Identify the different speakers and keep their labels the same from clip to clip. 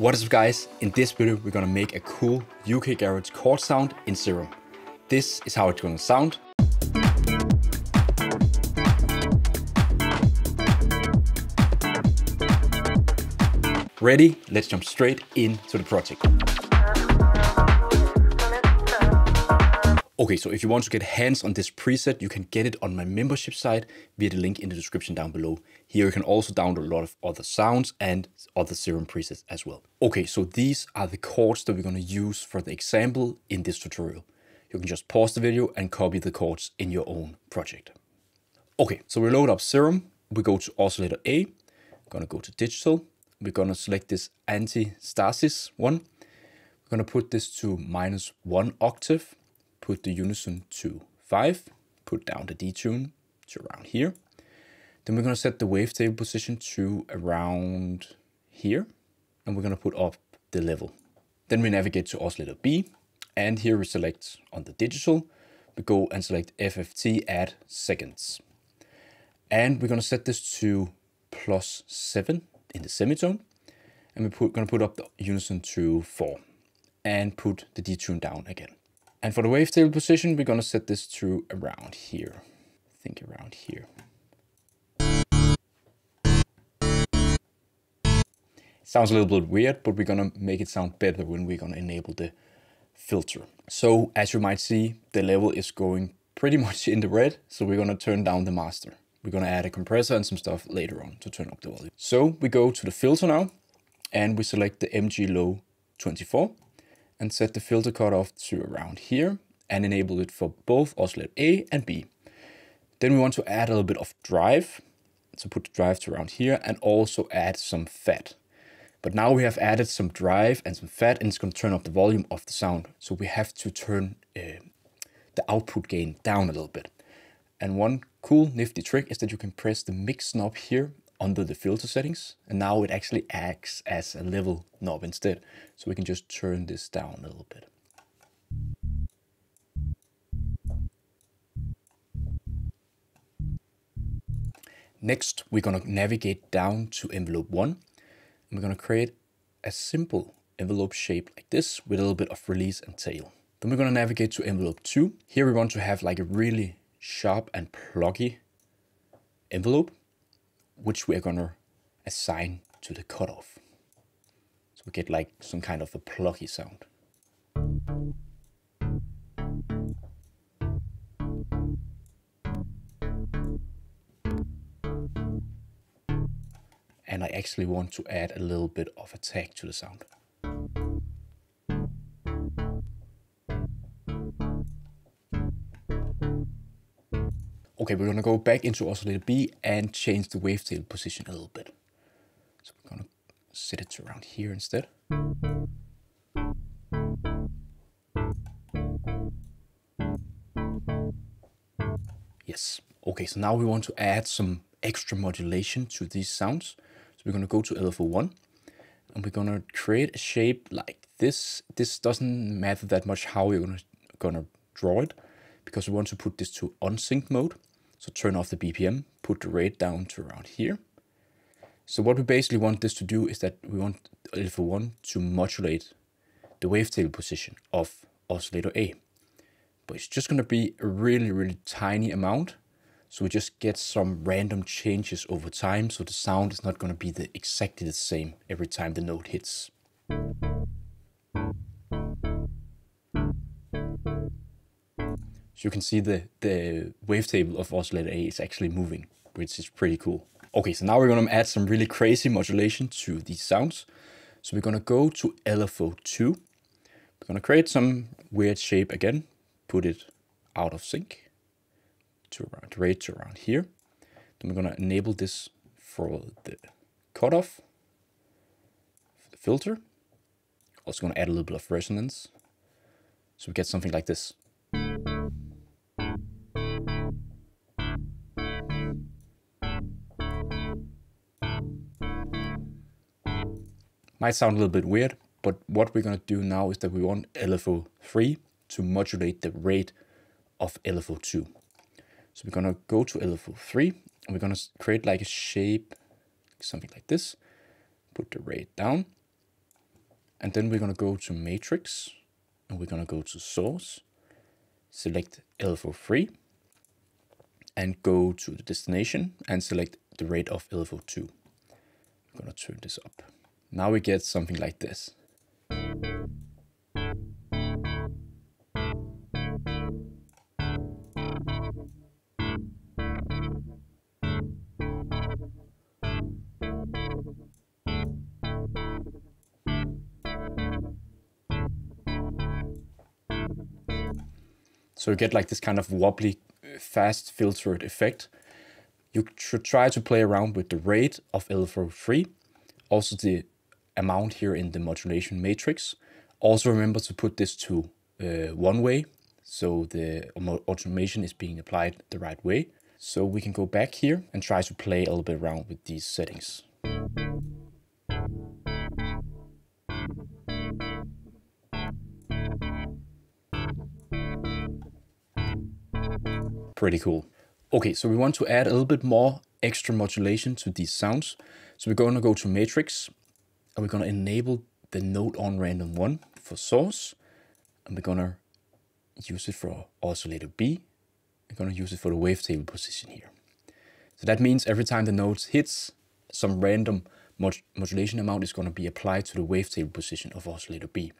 Speaker 1: What is up guys? In this video we're gonna make a cool UK Garage chord sound in Serum. This is how it's gonna sound. Ready? Let's jump straight into the project. Okay, so if you want to get hands on this preset, you can get it on my membership site via the link in the description down below. Here you can also download a lot of other sounds and other Serum presets as well. Okay, so these are the chords that we're gonna use for the example in this tutorial. You can just pause the video and copy the chords in your own project. Okay, so we load up Serum, we go to oscillator A, gonna go to digital, we're gonna select this anti-stasis one. We're gonna put this to minus one octave put the unison to 5, put down the detune to around here. Then we're going to set the wavetable position to around here, and we're going to put up the level. Then we navigate to oscillator B, and here we select on the digital, we go and select FFT add seconds. And we're going to set this to plus 7 in the semitone, and we're going to put up the unison to 4, and put the detune down again. And for the wavetable position, we're gonna set this to around here. I think around here. sounds a little bit weird, but we're gonna make it sound better when we're gonna enable the filter. So as you might see, the level is going pretty much in the red, so we're gonna turn down the master. We're gonna add a compressor and some stuff later on to turn up the volume. So we go to the filter now, and we select the MG Low 24 and set the filter cutoff to around here and enable it for both oscillator A and B. Then we want to add a little bit of drive. So put the drive to around here and also add some fat. But now we have added some drive and some fat and it's going to turn up the volume of the sound. So we have to turn uh, the output gain down a little bit. And one cool nifty trick is that you can press the mix knob here under the filter settings and now it actually acts as a level knob instead. So we can just turn this down a little bit. Next, we're going to navigate down to envelope 1 and we're going to create a simple envelope shape like this with a little bit of release and tail. Then we're going to navigate to envelope 2. Here we want to have like a really sharp and pluggy envelope which we're gonna assign to the cutoff. So we get like some kind of a plucky sound. And I actually want to add a little bit of attack to the sound. Okay, we're gonna go back into oscillator B and change the wavetable position a little bit. So we're gonna set it to around here instead. Yes. Okay, so now we want to add some extra modulation to these sounds. So we're gonna go to LFO 1 and we're gonna create a shape like this. This doesn't matter that much how we're gonna, gonna draw it because we want to put this to unsynced mode. So turn off the BPM, put the rate down to around here. So what we basically want this to do is that we want LFO 1 to modulate the wavetable position of oscillator A. But it's just going to be a really, really tiny amount. So we just get some random changes over time. So the sound is not going to be the exactly the same every time the note hits. So you can see the, the wavetable of oscillator A is actually moving, which is pretty cool. Okay, so now we're gonna add some really crazy modulation to these sounds. So we're gonna go to LFO2. We're gonna create some weird shape again, put it out of sync to around rate to around here. Then we're gonna enable this for the cutoff, for the filter. Also gonna add a little bit of resonance. So we get something like this. Might sound a little bit weird, but what we're going to do now is that we want LFO3 to modulate the rate of LFO2. So we're going to go to LFO3 and we're going to create like a shape, something like this. Put the rate down, And then we're gonna go to matrix and we're gonna go to source, select LFO3 and go to the destination and select the rate of LFO2. I'm gonna turn this up. Now we get something like this. So you get like this kind of wobbly, fast filtered effect. You should try to play around with the rate of LFO3, also the amount here in the modulation matrix. Also remember to put this to uh, one way, so the automation is being applied the right way. So we can go back here and try to play a little bit around with these settings. Pretty cool. Okay, so we want to add a little bit more extra modulation to these sounds. So we're going to go to Matrix, and we're going to enable the Note on Random 1 for source, and we're going to use it for oscillator B. We're going to use it for the wavetable position here. So that means every time the note hits, some random mod modulation amount is going to be applied to the wavetable position of oscillator B.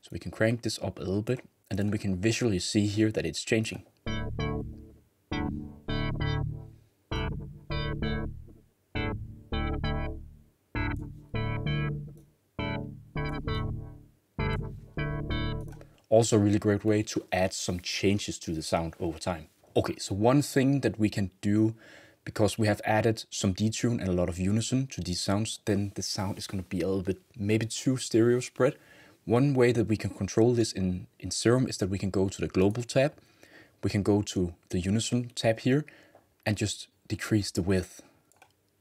Speaker 1: So we can crank this up a little bit, and then we can visually see here that it's changing. Also a really great way to add some changes to the sound over time. Okay, so one thing that we can do because we have added some detune and a lot of unison to these sounds, then the sound is going to be a little bit maybe too stereo spread. One way that we can control this in, in Serum is that we can go to the global tab, we can go to the unison tab here and just decrease the width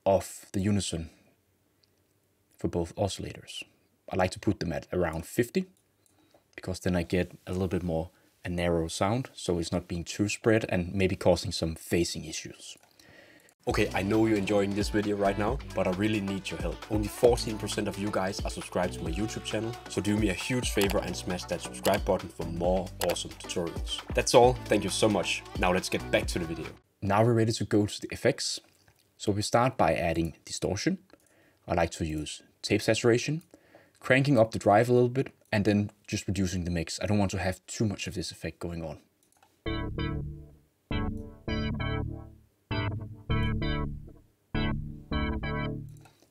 Speaker 1: of the unison for both oscillators. I like to put them at around 50 because then I get a little bit more a narrow sound, so it's not being too spread and maybe causing some phasing issues. Okay, I know you're enjoying this video right now, but I really need your help. Only 14% of you guys are subscribed to my YouTube channel, so do me a huge favor and smash that subscribe button for more awesome tutorials. That's all, thank you so much. Now let's get back to the video. Now we're ready to go to the effects. So we start by adding distortion. I like to use tape saturation, cranking up the drive a little bit, and then just reducing the mix. I don't want to have too much of this effect going on.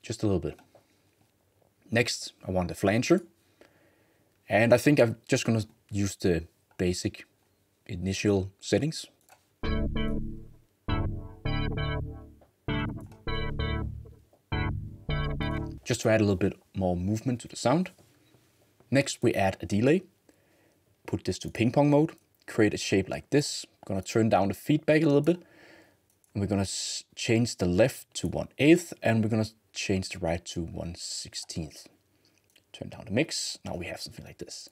Speaker 1: just a little bit. Next, I want the flanger. And I think I'm just to use the basic initial settings. Just to add a little bit more movement to the sound. Next, we add a delay. Put this to ping pong mode. Create a shape like this. I'm to turn down the feedback a little bit. And we're to change the left to 1 8th and we're to change the right to 1 16th. Turn down the mix. Now we have something like this.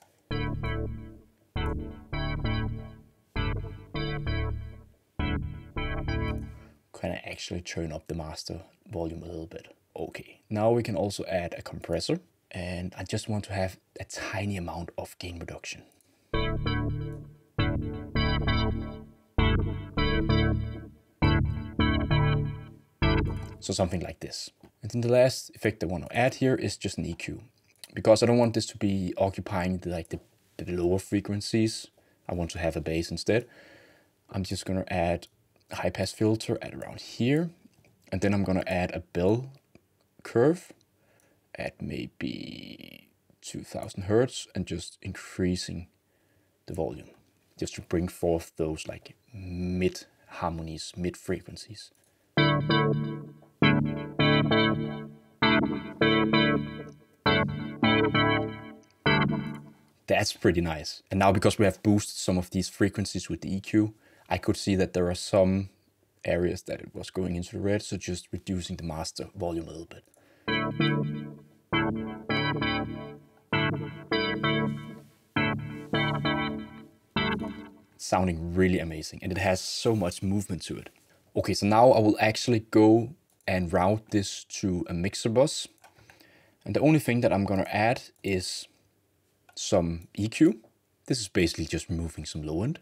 Speaker 1: Can I actually turn up the master volume a little bit? Okay, now we can also add a compressor and I just want to have a tiny amount of gain reduction. So something like this. And then the last effect I want to add here is just an EQ. Because I don't want this to be occupying the, like the, the lower frequencies. I want to have a bass instead. I'm just going to add a high pass filter at around here. And then I'm going to add a bell curve at maybe 2000 hertz and just increasing the volume just to bring forth those like mid harmonies, mid frequencies. That's pretty nice. And now because we have boosted some of these frequencies with the EQ, I could see that there are some areas that it was going into the red, so just reducing the master volume a little bit. Sounding really amazing and it has so much movement to it. Okay, so now I will actually go and route this to a mixer bus. And the only thing that I'm gonna add is some EQ. This is basically just removing some low end.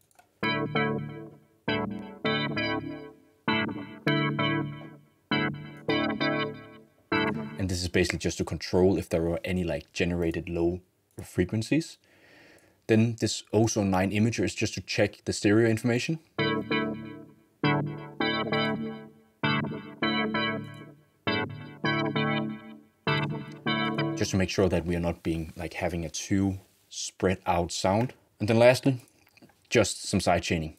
Speaker 1: And this is basically just to control if there are any like generated low frequencies. Then this Ozone 9 imager is just to check the stereo information. Just to make sure that we are not being like having a too spread out sound. And then lastly, just some side chaining.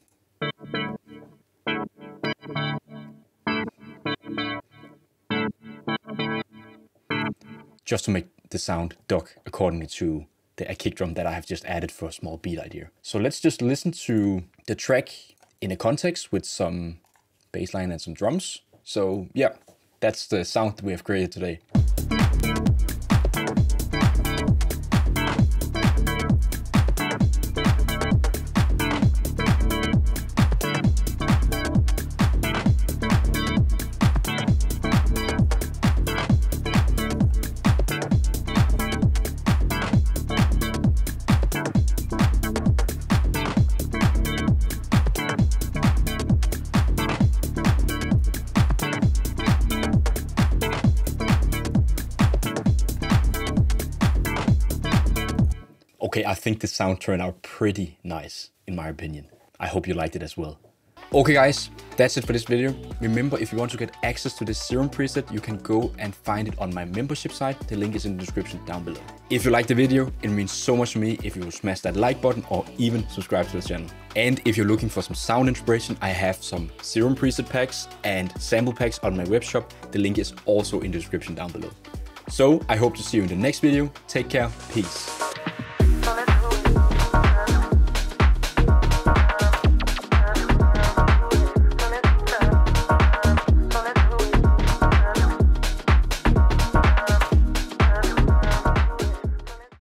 Speaker 1: Just to make the sound duck accordingly to the a kick drum that I have just added for a small beat idea. So let's just listen to the track in a context with some bass line and some drums. So yeah, that's the sound that we have created today. Okay, I think the sound turned out pretty nice, in my opinion. I hope you liked it as well. Okay guys, that's it for this video. Remember, if you want to get access to this Serum preset, you can go and find it on my membership site. The link is in the description down below. If you liked the video, it means so much to me if you smash that like button or even subscribe to the channel. And if you're looking for some sound inspiration, I have some Serum preset packs and sample packs on my web shop. The link is also in the description down below. So I hope to see you in the next video. Take care. Peace.